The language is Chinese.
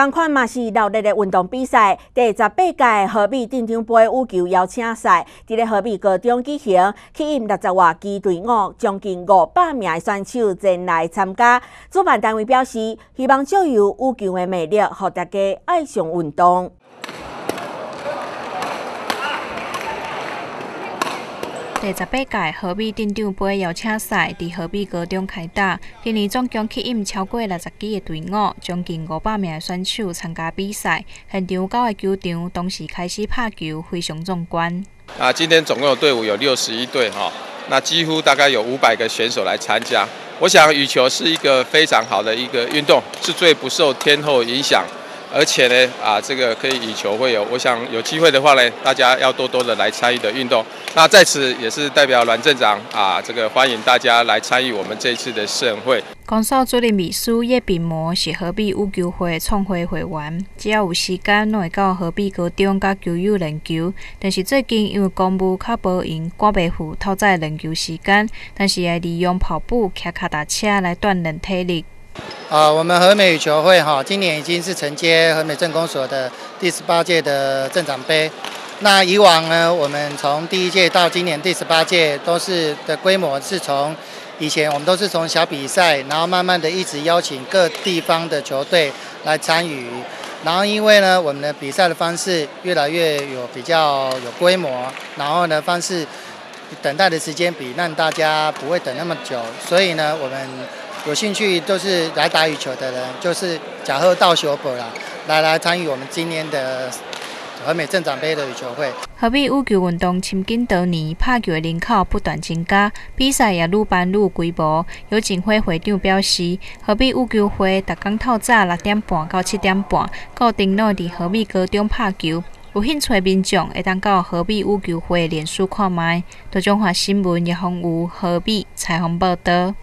同款嘛是热烈的运动比赛，第十八届河北镇长杯羽球邀请赛，伫咧河北高中举行，吸引六十外支队伍，将近五百名的选手前来参加。主办单位表示，希望借由羽球的魅力，让大家爱上运动。第十八届河北镇长杯邀请赛伫河北高中开打，今年总共吸引超过六十支的队伍，将近五百名选手参加比赛。现场九个球场同时开始拍球，非常壮观。啊，今天总共有队伍有六十一队哈，那几乎大概有五百个选手来参加。我想羽球是一个非常好的一个运动，是最不受天候影响。而且呢，啊，这个可以以球会友，我想有机会的话呢，大家要多多的来参与的运动。那在此也是代表阮镇长啊，这个欢迎大家来参与我们这一次的盛会。公司主任秘书叶炳模是河北羽球会创会会员，只要有时间，拢会到河北高中甲球友练球。但是最近因为公务较无闲，赶袂赴透早练球时间，但是会利用跑步、骑脚踏车来锻炼体力。啊，我们和美羽球会哈，今年已经是承接和美镇公所的第十八届的镇长杯。那以往呢，我们从第一届到今年第十八届，都是的规模是从以前我们都是从小比赛，然后慢慢的一直邀请各地方的球队来参与。然后因为呢，我们的比赛的方式越来越有比较有规模，然后呢方式等待的时间比让大家不会等那么久，所以呢我们。有兴趣都是来打羽球的人，就是假贺到小博啦，来来参与我们今年的和美镇长杯的羽球会。河北羽球运动深近多年，拍球的人口不断增加，比赛也愈办愈规模。有警会会长表示，河北羽球会逐天透早六点半到七点半，固定落伫河北高中拍球。有兴趣的民众会当到河北羽球会脸书看卖。多中华新闻叶宏武河北采访报道。